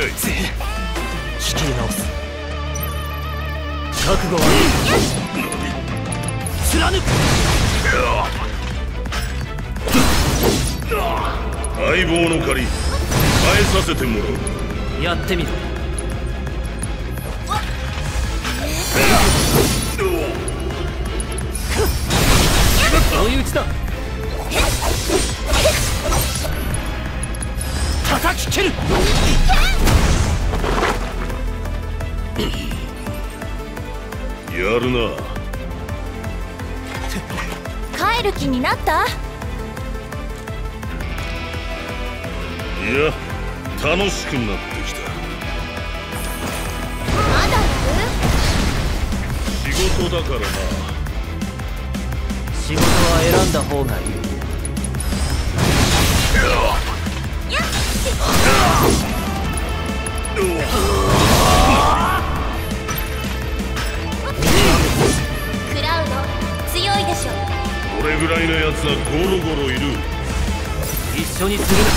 らい仕切り直す覚悟は貫く相棒の借り返させてもらうやってみろ追い打ちだ。叩き蹴る。やるな。帰る気になった？いや楽しくなってきた。まだ仕事だからな。仕事は選んだ方がいいれぐらいのやつはゴロゴロいる。一緒にするな。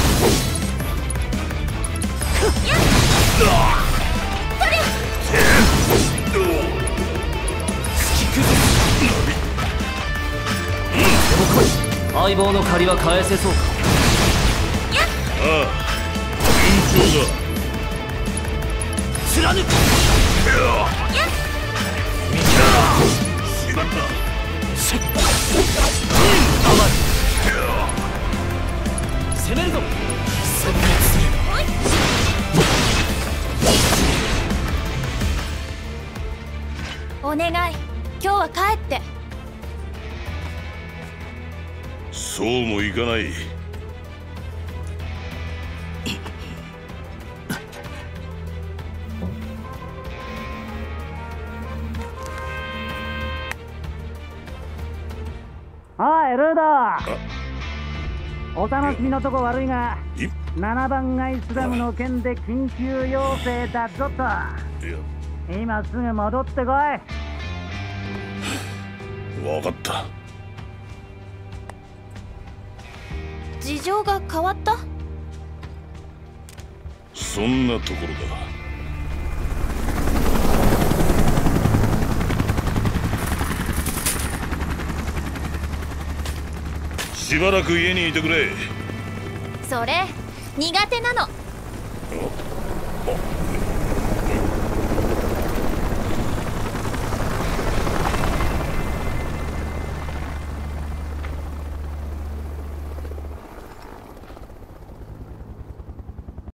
突き崩すでも来い相棒の借りは返せそうかああ順調だ貫くお願い。今日は帰って。そうもいかない。おいルード。お楽しみのとこ悪いがいい7番街スラムの件で緊急要請だぞと。や今すぐ戻ってこい。わかった。事情が変わった？そんなところだ。しばらく家にいてくれ。それ苦手なの。お